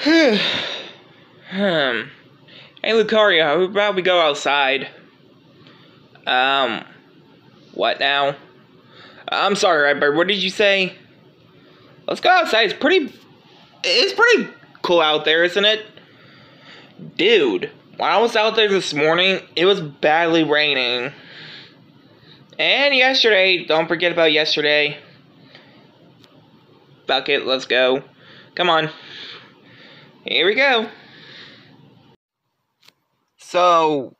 hmm. Hey, Lucario, how about we go outside? Um, what now? I'm sorry, Redbird, what did you say? Let's go outside. It's pretty, it's pretty cool out there, isn't it? Dude, when I was out there this morning, it was badly raining. And yesterday, don't forget about yesterday. Bucket, let's go. Come on. Here we go. So,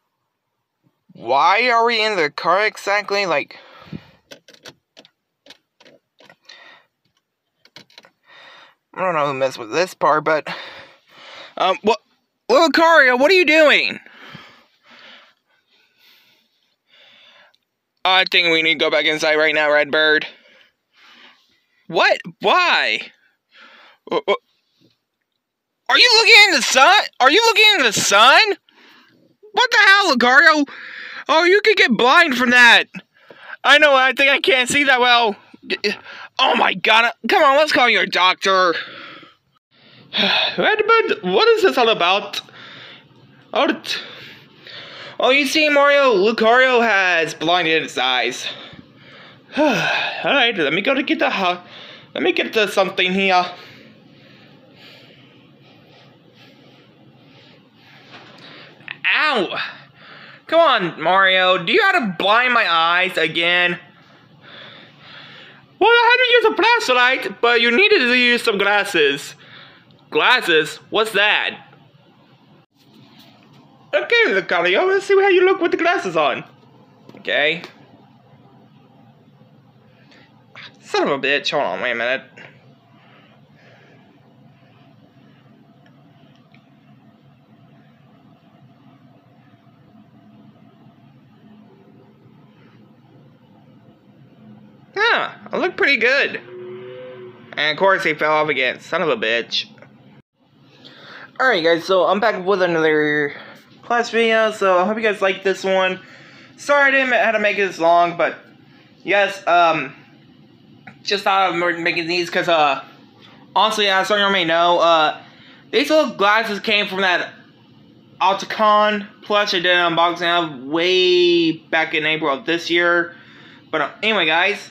why are we in the car exactly? Like, I don't know who messed with this part, but, um, what, Lucario, what are you doing? I think we need to go back inside right now, Redbird. What? Why? Are you looking in the sun? Are you looking in the sun? What the hell, Lucario? Oh, you could get blind from that. I know, I think I can't see that well. Oh my god, come on, let's call your doctor. Redbird, what is this all about? Oh, oh, you see, Mario, Lucario has blinded its eyes. Alright, let me go to get the, let me get to something here. Ow! Come on, Mario. Do you have to blind my eyes again? Well, I had to use a flashlight, but you needed to use some glasses. Glasses? What's that? Okay, Lucario, let's see how you look with the glasses on. Okay. Son of a bitch, hold on, wait a minute. I look pretty good. And of course he fell off again, son of a bitch. Alright guys, so I'm back with another class video, so I hope you guys like this one. Sorry I didn't have to make it this long, but yes, um, just thought of making these because, uh, honestly, as some of you may know, uh, these little glasses came from that Alticon plush I did an unboxing of way back in April of this year. But uh, anyway, guys,